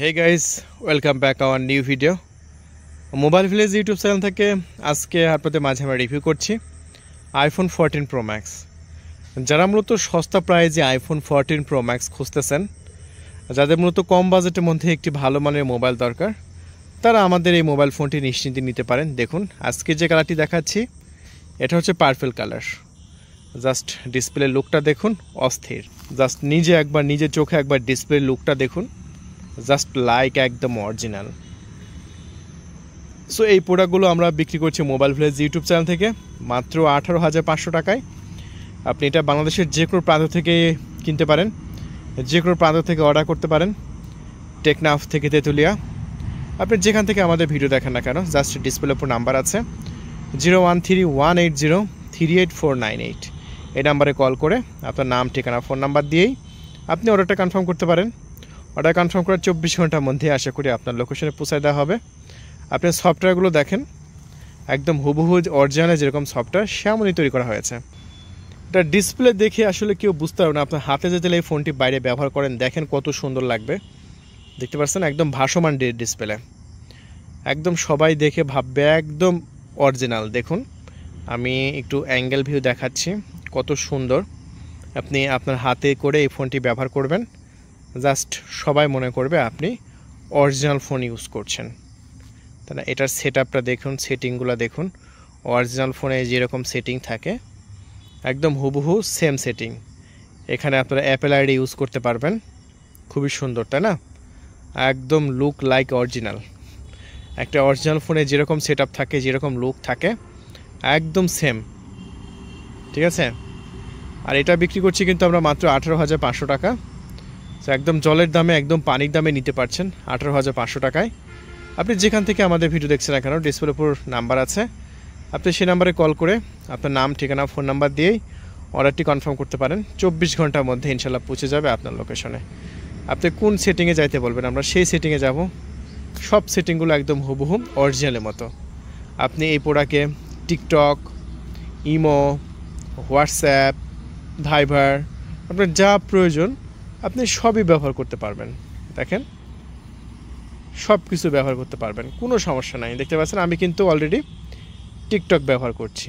Hey guys welcome back our new video mobile village YouTube channel থেকে আজকে আপনাদের মাঝে আমরা রিভিউ করছি আইফোন ফোরটিন প্রো ম্যাক্স যারা মূলত সস্তা প্রাইজে আইফোন ফোরটিন প্রো ম্যাক্স খুঁজতেছেন, যাদের মূলত কম বাজেটের মধ্যে একটি ভালো মানের মোবাইল দরকার, তারা আমাদের এই মোবাইল ফোনটি নিশ্চিন্তে নিতে পারেন। দেখুন, আজকে যে কালারটি দেখাচ্ছি, এটা হচ্ছে পার্পেল কালার জাস্ট ডিসপ্লে লুকটা দেখুন, অস্থির। জাস্ট নিজে একবার, নিজের চোখে একবার ডিসপ্লে লুকটা দেখুন। জাস্ট লাইক একদম অরিজিনাল। সো এই প্রোডাক্টগুলো আমরা বিক্রি করছি মোবাইল ভিলেজ ইউটিউব চ্যানেল থেকে, মাত্র আঠারো হাজার পাঁচশো টাকায়। আপনি এটা বাংলাদেশের যে কোনো প্রান্ত থেকে কিনতে পারেন যে কোনো প্রান্ত থেকে অর্ডার করতে পারেন, টেকনাফ থেকে তেঁতুলিয়া। আপনি যেখান থেকে আমাদের ভিডিও দেখেন না কেন, জাস্ট ডিসপ্লে উপর নাম্বার আছে zero one three one eight zero three eight four nine eight এই নাম্বারে কল করে, আপনার নাম, ঠিকানা ফোন নাম্বার দিয়েই আপনি অর্ডারটা কনফার্ম করতে পারেন। অর্ডার কনফার্ম করার চব্বিশ ঘণ্টার মধ্যে আশা করি আপনার লোকেশনে পৌঁছায় দেওয়া হবে। আপনি সফটওয়্যারগুলো দেখেন, একদম হুবহু অরিজিনালে যেরকম সফটওয়্যার সেমনই তৈরি করা হয়েছে। এটা ডিসপ্লে দেখে আসলে কেউ বুঝতে পারবে না, আপনার হাতে যেতে এই ফোনটি বাইরে ব্যবহার করেন, দেখেন কত সুন্দর লাগবে। দেখতে পাচ্ছেন একদম ভাসমান ডিসপ্লে একদম সবাই দেখে ভাববে, একদম অরিজিনাল দেখুন, আমি একটু অ্যাঙ্গেল ভিউ দেখাচ্ছি, কত সুন্দর। আপনি আপনার হাতে করে এই ফোনটি ব্যবহার করবেন। জাস্ট সবাই মনে করবে আপনি অরিজিনাল ফোন ইউজ করছেন। তাই এটার সেট আপটা দেখুন, সেটিংগুলো দেখুন। অরিজিনাল ফোনে যেরকম সেটিং থাকে, একদম হুবহু সেম সেটিং এখানে আপনারা অ্যাপেল আইডি ইউজ করতে পারবেন। খুবই সুন্দর, তাই না? একদম লুক লাইক অরিজিনাল একটা অরিজিনাল ফোনে যেরকম সেট থাকে, যেরকম লুক থাকে, একদম সেম ঠিক আছে? আর এটা বিক্রি করছি কিন্তু আমরা মাত্র আঠেরো হাজার পাঁচশো টাকা। তো একদম জলের দামে, একদম পানির দামে নিতে পারছেন আঠেরো হাজার পাঁচশো টাকায়। আপনি যেখান থেকে আমাদের ভিডিও দেখছেন না কেন ডিসপ্লের উপর নাম্বার আছে। আপনি সেই নাম্বারে কল করে আপনার নাম, ঠিকানা, ফোন নাম্বার দিয়েই অর্ডারটি কনফার্ম করতে পারেন। চব্বিশ ঘণ্টার মধ্যে ইনশাল্লাহ পৌঁছে যাবে আপনার লোকেশনে। আপনি কোন সেটিংয়ে যাইতে বলবেন? আমরা সেই সেটিংয়ে যাব। সব সেটিংগুলো একদম হুবহু অরিজিনালের মতো। আপনি এই প্রোডাক্টে টিকটক, ইমো, হোয়াটসঅ্যাপ ভাইভার আপনার যা প্রয়োজন আপনি সবই ব্যবহার করতে পারবেন। দেখেন? সব কিছু ব্যবহার করতে পারবেন, কোনো সমস্যা নাই। দেখতে পাচ্ছেন, আমি কিন্তু অলরেডি টিকটক ব্যবহার করছি।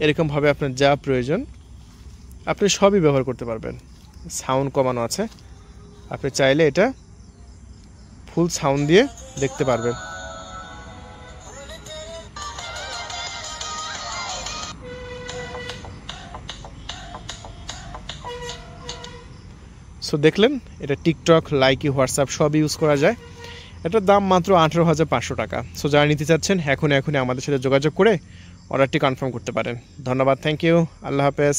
এরকমভাবে আপনার যা প্রয়োজন, আপনি সবই ব্যবহার করতে পারবেন। সাউন্ড কমানো আছে। আপনি চাইলে এটা ফুল সাউন্ড দিয়ে দেখতে পারবেন। সো দেখলেন, এটা টিকটক লাইকি হোয়াটসঅ্যাপ সব ইউজ করা যায়। এটার দাম মাত্র আঠেরো হাজার পাঁচশো টাকা। সো যারা নিতে চাচ্ছেন এখন এখনই আমাদের সাথে যোগাযোগ করে অর্ডারটি কনফার্ম করতে পারেন। ধন্যবাদ থ্যাংক ইউ আল্লাহ হাফেজ।